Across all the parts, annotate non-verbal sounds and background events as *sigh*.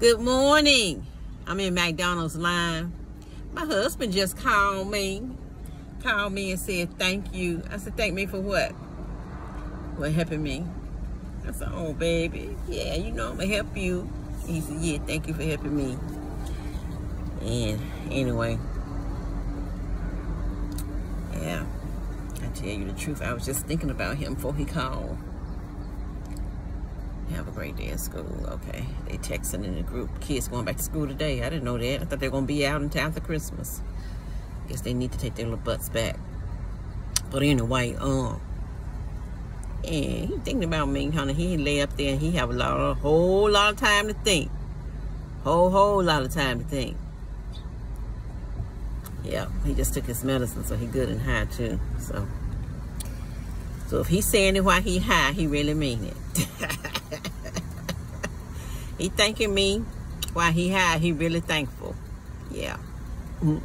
Good morning. I'm in McDonald's line. My husband just called me. Called me and said thank you. I said thank me for what? For helping me. I said, oh baby, yeah, you know I'm gonna help you. He said, yeah, thank you for helping me. And anyway, yeah, I tell you the truth. I was just thinking about him before he called. Have a great day at school. Okay. They texting in the group. Kids going back to school today. I didn't know that. I thought they were going to be out in town for Christmas. Guess they need to take their little butts back. But anyway, um, and he thinking about me, honey. He lay up there and he have a lot, a whole lot of time to think. Whole, whole lot of time to think. Yeah, he just took his medicine, so he good and high too. So, so if he's saying it while he high, he really mean it. *laughs* he thanking me while he had. He really thankful. Yeah. Mm.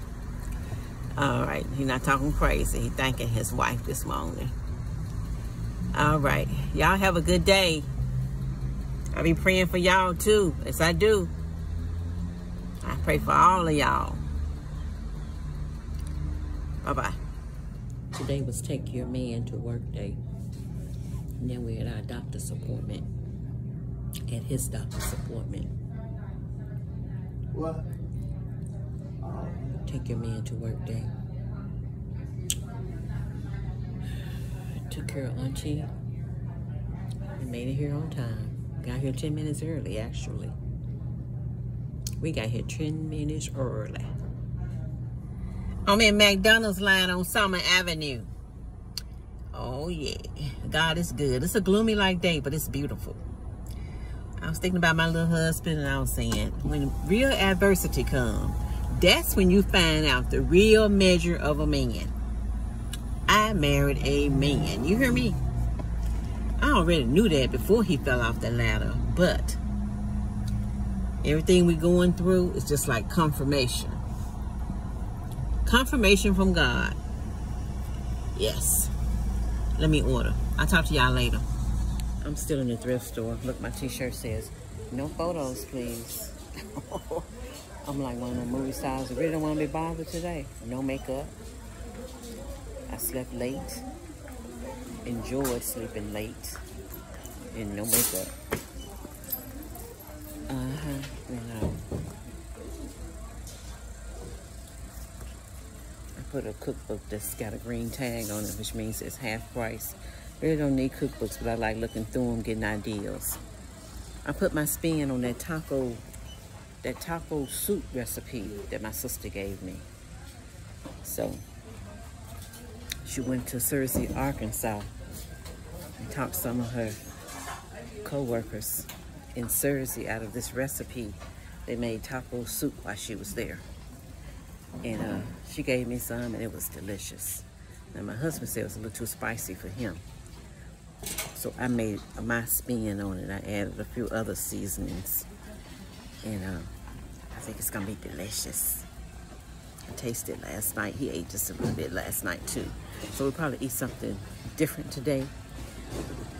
All right. He not talking crazy. He thanking his wife this morning. All right. Y'all have a good day. I'll be praying for y'all too. as I do. I pray for all of y'all. Bye-bye. Today was take your man to work day. And then we had our doctor's appointment. At his doctor's appointment. What? Take your man to work day. Took care of Auntie. We made it here on time. Got here 10 minutes early, actually. We got here 10 minutes early. I'm in McDonald's line on Summer Avenue. Oh, yeah. God is good. It's a gloomy like day, but it's beautiful. I was thinking about my little husband, and I was saying, when real adversity comes, that's when you find out the real measure of a man. I married a man. You hear me? I already knew that before he fell off the ladder, but everything we're going through is just like confirmation. Confirmation from God. Yes. Let me order. I'll talk to y'all later. I'm still in the thrift store. Look, my t-shirt says, no photos, please. *laughs* I'm like one of the movie stars. I really don't want to be bothered today. No makeup. I slept late. Enjoyed sleeping late. And no makeup. Uh-huh. You know. I put a cookbook that's got a green tag on it, which means it's half price. Really don't need cookbooks, but I like looking through them, getting ideas. I put my spin on that taco, that taco soup recipe that my sister gave me. So, she went to Searcy, Arkansas, and taught some of her co-workers in Searcy out of this recipe. They made taco soup while she was there. And uh, she gave me some, and it was delicious. Now, my husband said it was a little too spicy for him. So I made my spin on it. I added a few other seasonings. And uh, I think it's gonna be delicious. I tasted last night. He ate just a little bit last night too. So we'll probably eat something different today.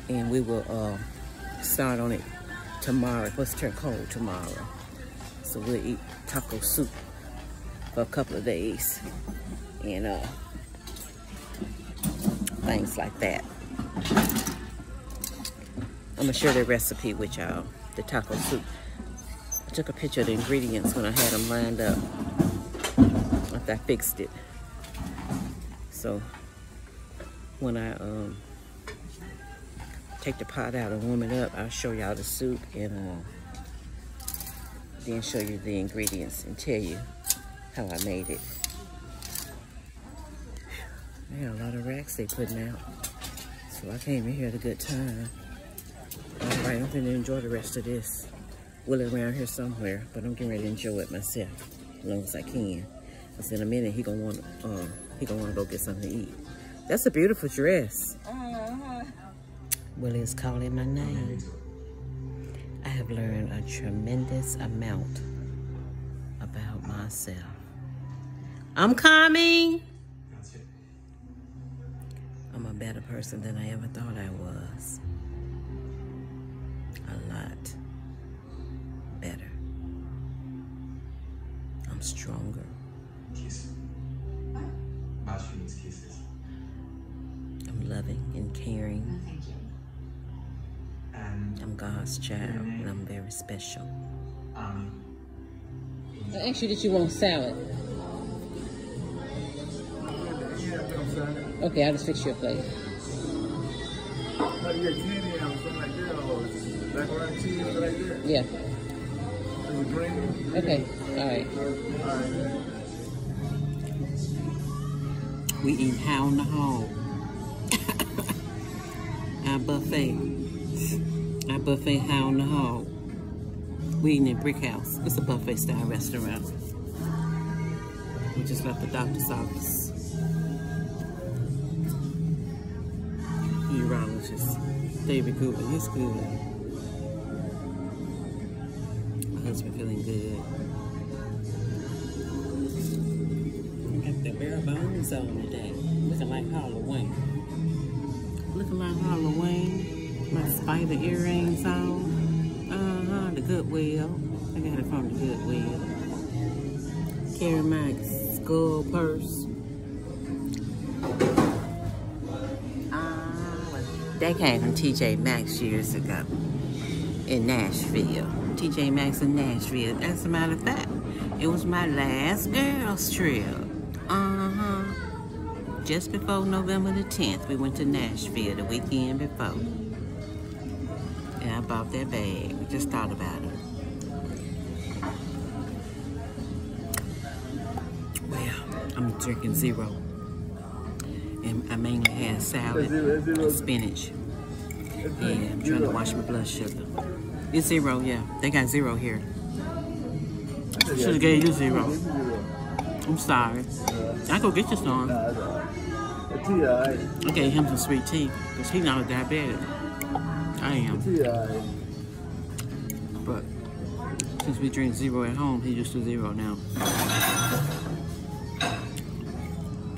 And we will uh, start on it tomorrow. It's supposed to turn cold tomorrow. So we'll eat taco soup for a couple of days. And uh, things like that. I'm gonna share the recipe with y'all, the taco soup. I took a picture of the ingredients when I had them lined up after I fixed it. So when I um, take the pot out and warm it up, I'll show y'all the soup and uh, then show you the ingredients and tell you how I made it. Are a lot of racks they putting out. So I came in here at a good time. All right, I'm gonna enjoy the rest of this. Will it around here somewhere, but I'm getting ready to enjoy it myself as long as I can. Cause in a minute he gonna want, um, he gonna want to go get something to eat. That's a beautiful dress. Uh -huh. Willie is calling my name. I have learned a tremendous amount about myself. I'm coming. I'm a better person than I ever thought I was. A lot better. I'm stronger. Kiss. Mouth needs kisses. I'm loving and caring. Thank you. And I'm God's child, and I'm very special. um, I asked you that you want salad. Okay, I'll just fix you a plate. Macaroni and cheese right there. Yeah. Is it green? Okay. All right. All right. We eat high on the hog. *laughs* Our buffet. Our buffet high on the hall. We eating at Brick House. It's a buffet style restaurant. We just left the doctor's office. Urologist. David Cooper, he's good. My husband feeling good. Got the bare bones on today. Looking like Halloween. Looking like Halloween. My spider earrings on. Uh-huh, the Goodwill. I got it from the Goodwill. Carrying my skull purse. Ah, that came from TJ Maxx years ago in Nashville. TJ Maxx in Nashville. As a matter of fact, it was my last girls trip. Uh-huh. Just before November the 10th, we went to Nashville the weekend before. And I bought that bag. We just thought about it. Well, I'm drinking zero. And I mainly had salad and spinach. Yeah, I'm trying to watch my blood sugar. It's zero, yeah. They got zero here. Should have gave you zero. I'm sorry. I go get you some. I gave him some sweet tea because he's not a diabetic. I am. But since we drink zero at home, he just do zero now.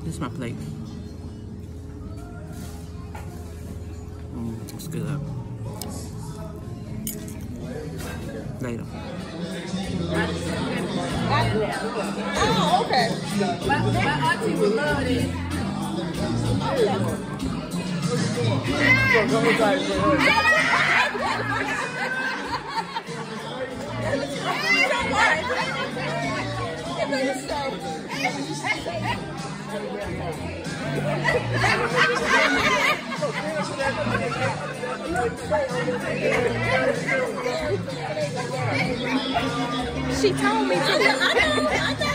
This is my plate. Mm, it's good. Later. Oh, okay. My, my auntie would love this. Man. She told me to.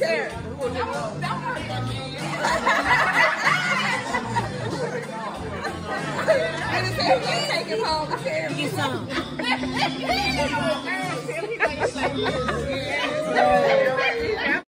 Take him home. Get some. *laughs*